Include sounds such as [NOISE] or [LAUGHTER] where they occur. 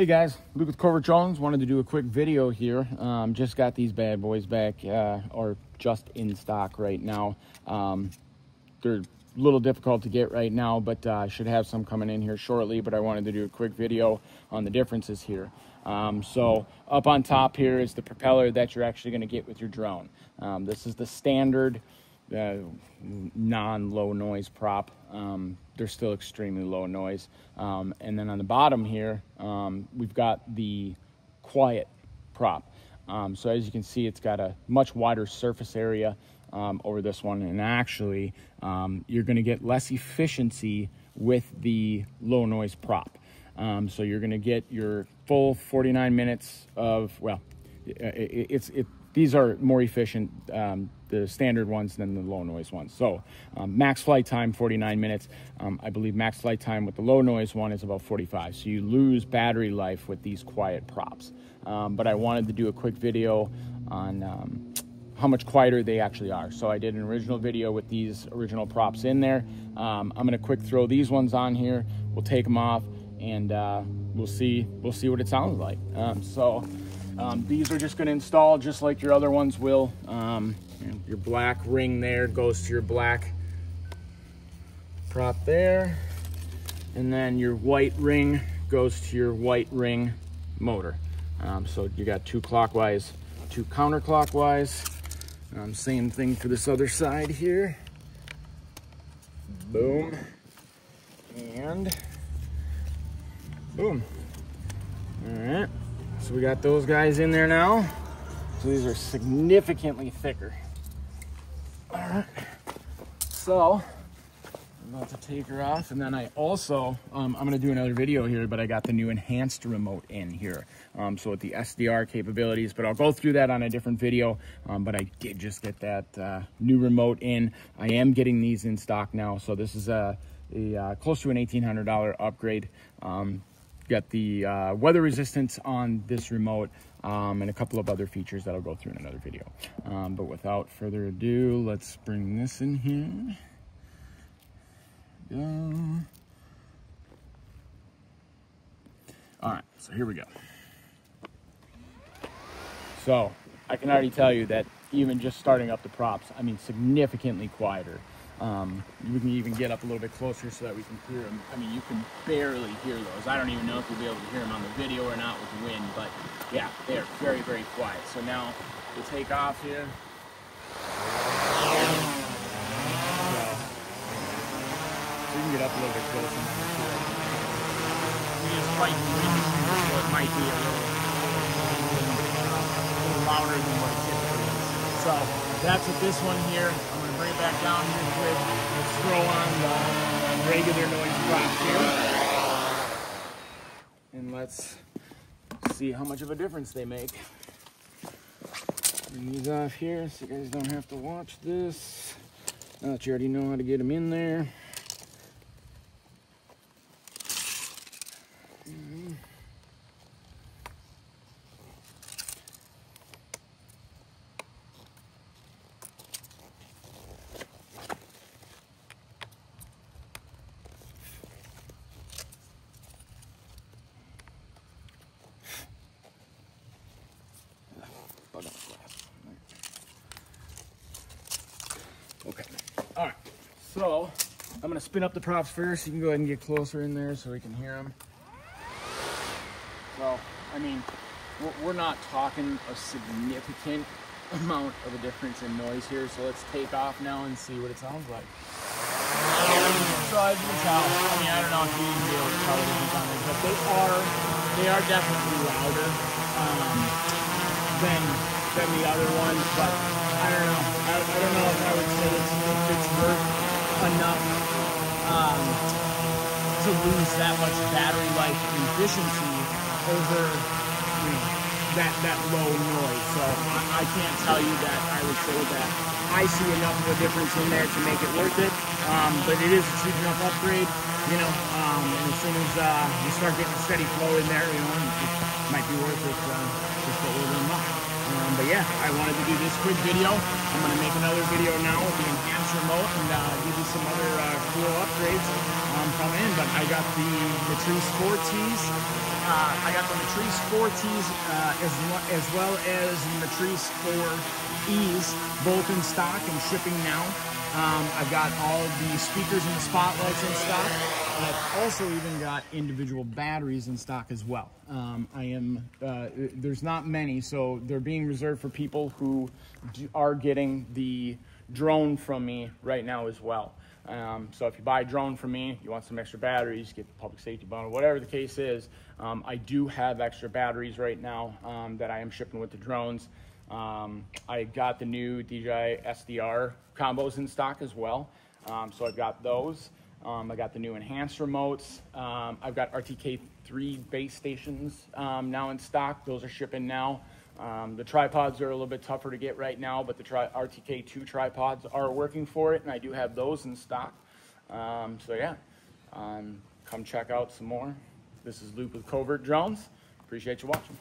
Hey guys, Luke with Jones. Wanted to do a quick video here. Um, just got these bad boys back, uh, or just in stock right now. Um, they're a little difficult to get right now, but uh, I should have some coming in here shortly. But I wanted to do a quick video on the differences here. Um, so up on top here is the propeller that you're actually going to get with your drone. Um, this is the standard uh, non-low noise prop. Um, they're still extremely low noise. Um, and then on the bottom here, um, we've got the quiet prop. Um, so as you can see, it's got a much wider surface area um, over this one. And actually, um, you're gonna get less efficiency with the low noise prop. so you're gonna get your full 49 minutes of, well, it, it's, it, these are more efficient, um, the standard ones than the low noise ones. So um, max flight time, 49 minutes. Um, I believe max flight time with the low noise one is about 45. So you lose battery life with these quiet props. Um, but I wanted to do a quick video on um, how much quieter they actually are. So I did an original video with these original props in there. Um, I'm gonna quick throw these ones on here. We'll take them off and uh, we'll see we'll see what it sounds like. so um, these are just going to install just like your other ones will. Um, your black ring there goes to your black prop there. And then your white ring goes to your white ring motor. Um, so you got two clockwise, two counterclockwise. Um, same thing for this other side here. Boom. And boom. All right. So we got those guys in there now. So these are significantly thicker. All right. So I'm about to take her off. And then I also, um, I'm gonna do another video here, but I got the new enhanced remote in here. Um, so with the SDR capabilities, but I'll go through that on a different video. Um, but I did just get that uh, new remote in. I am getting these in stock now. So this is a, a uh, close to an $1,800 upgrade. Um, got the uh, weather resistance on this remote um, and a couple of other features that I'll go through in another video. Um, but without further ado, let's bring this in here. Go. All right, so here we go. So I can already tell you that even just starting up the props, I mean, significantly quieter um, we can even get up a little bit closer so that we can hear them. I mean, you can barely hear those. I don't even know if you'll be able to hear them on the video or not with the wind, but yeah, they're very, very quiet. So now we'll take off here. So, we can get up a little bit closer. We just fight so it might be a little, a little louder than what it typically is. So that's what this one here bring it back down here quick. Let's throw on the regular noise props here. And let's see how much of a difference they make. Bring these off here so you guys don't have to watch this. Now that you already know how to get them in there. Okay. All right. So I'm gonna spin up the props first. You can go ahead and get closer in there so we can hear them. So, I mean, we're not talking a significant [LAUGHS] amount of a difference in noise here. So let's take off now and see what it sounds like. So as you can tell, I mean, I don't know if you can be tell the difference on this, but they are, they are definitely louder um, than than the other ones. But I don't know. I, I don't know if I would say it's, it's worth enough um, to lose that much battery life efficiency over you know, that that low noise. So I, I can't tell you that I would say that I see enough of a difference in there to make it worth it. Um, but it is a cheap enough upgrade, you know. Um, and as soon as uh, you start getting a steady flow in there, you know, it might be worth it uh, just to order them. Um, but yeah, I wanted to do this quick video. I'm going to make another video now with the enhanced remote and uh, give you some upgrades um, coming in. But I got the Matrice 4Ts Uh, I got the Matrice 4Ts uh, as, as well as the Matrice 4Es, both in stock and shipping now. Um, I've got all the speakers and the spotlights in stock. And I've also even got individual batteries in stock as well. Um, I am, uh, there's not many, so they're being reserved for people who are getting the drone from me right now as well. Um, so if you buy a drone from me, you want some extra batteries, get the public safety bundle, whatever the case is, um, I do have extra batteries right now um, that I am shipping with the drones. Um, I got the new DJI SDR combos in stock as well. Um, so I've got those. Um, I got the new enhanced remotes. I've got RTK3 base stations now in stock. Those are shipping now. Um, the tripods are a little bit tougher to get right now, but the tri- RTK2 tripods are working for it, and I do have those in stock. Um, so yeah, um, come check out some more. This is Luke with Covert Drones. Appreciate you watching.